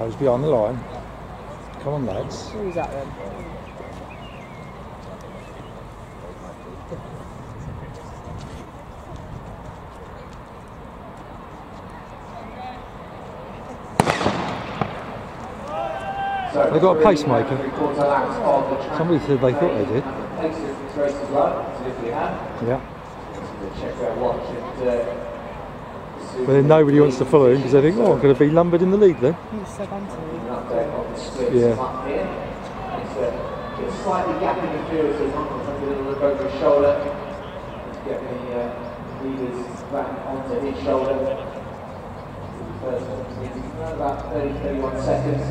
toes behind the line. Come on, lads. Who's that then? They've got a pacemaker. Somebody said they thought they did. Yeah. But then nobody wants to follow him because they think, oh, I'm going to be lumbered in the lead then. He's Seb Anthony. Yeah. It's slightly gap in the field, so Hong Kong's a little look over his shoulder. to Get the uh, leaders back onto his shoulder. First, around about 30, 31 seconds.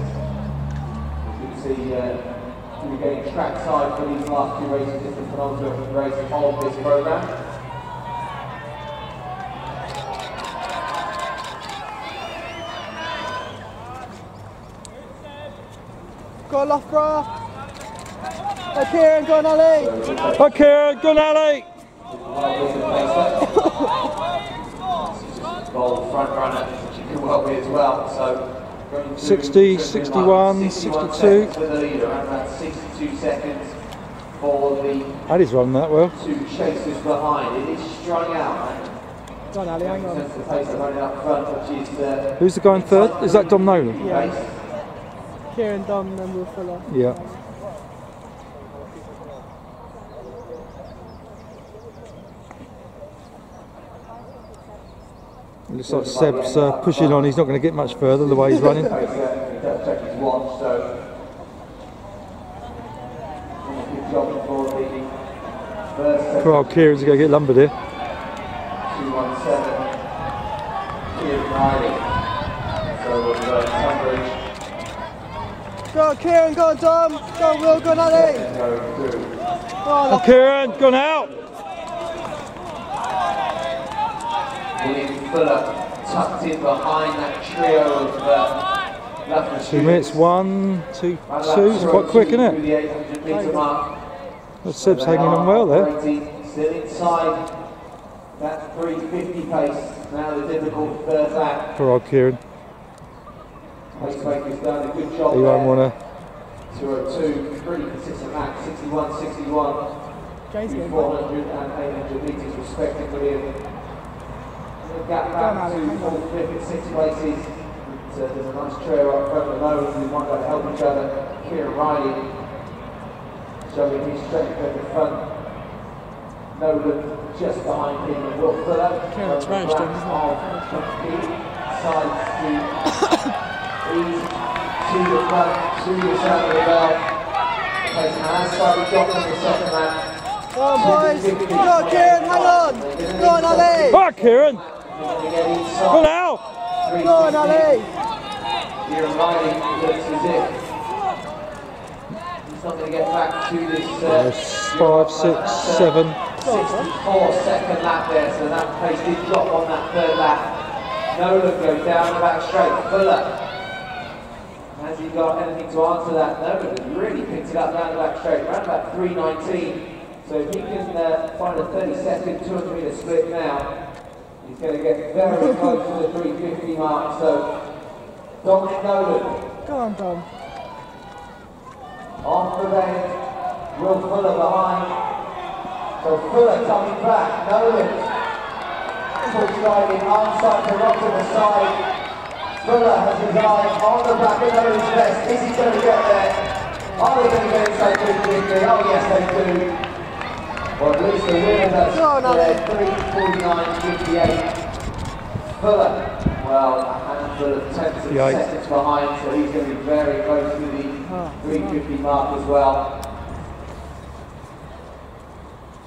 You can see uh, we're getting track side for these last two races, just the penultimate race of this program. Go on, Loughborough. Go Kieran, go on, Ali. Hi, Kieran. Go on, Ali. Bold front runner, which you could well be as well. So 60, 61, 62. With the leader, around about 62 seconds for the Ali's running that well. two chasers behind. It is strung out. Go on, Ali, hang on. Sense the pace of running up front, which is Who's the guy in third? Is that Dom Nolan? Yeah. Pace. Kieran, Dom, and then Will Fuller. Yeah. It looks like Seb's uh, pushing on. He's not going to get much further the way he's running. Pace, he does check his watch, so good job for the first Poor old Kieran's going to get lumbered here. 217. Kieran Riley. So uh, Tunbridge Go on, Kieran, go on, Dom. Go on, Will, go on, Ali. go on, Oh, Kieran, gone out. William Fuller tucked in behind that trio of uh, Lufkin Two minutes, one, two, two. It's quite quick, isn't it? The 800 metre. Well, Seb's hanging on well there. Operating Still inside that 350 pace. Now the difficult third lap. Poor old Kieran. Pacemaker's done a good job He won't there. want to. 202, pretty consistent lap. 61, 61. Jay's getting 400 and 800 metres respectively. And the gap back to fourth, fifth, and sixth places. But, uh, there's a nice trio up front at the moment. We might to help each other. Kieran Riley showing his strength at the front. Nolan just behind him and Will Fuller. Kieran's From the managed him, isn't of Sides to ease to the front, to the side of the bell. Place has slightly dropped in the second lap. Go on, boys. Go on, Kieran, hang on. Go on, Ali. Ah, Kieran, Gonna get gone inside. out. Go on, Ali. Kieran Riley looks as if he's not going to get back to this uh, Yes, five, six, seven. 64 second lap there, so that pace did drop on that third lap. Nolan goes down the back straight. Fuller. Has he got anything to answer that? Nolan has really picked it up down the back straight, around about 319. So if he can uh, find a 30 second, 200 metre split now, he's going to get very close to the 350 mark. So Dominic Nolan Go on, Dom. off the bend, Will Fuller behind. So Fuller coming back, Nolan. Full driving, arm side to rock to the side. Fuller has his eye on the back of Nolan's best. Is he going to get there? Are they going to get inside 350? Oh yes, they do. Well, at least the winner does. Go on, there, 349.58. Fuller, well, a handful of tenths of Yikes. seconds behind, so he's going to be very close to the Oh. 350 mark as well.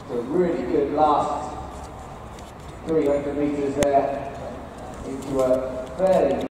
So really good last 300 metres there into a fairly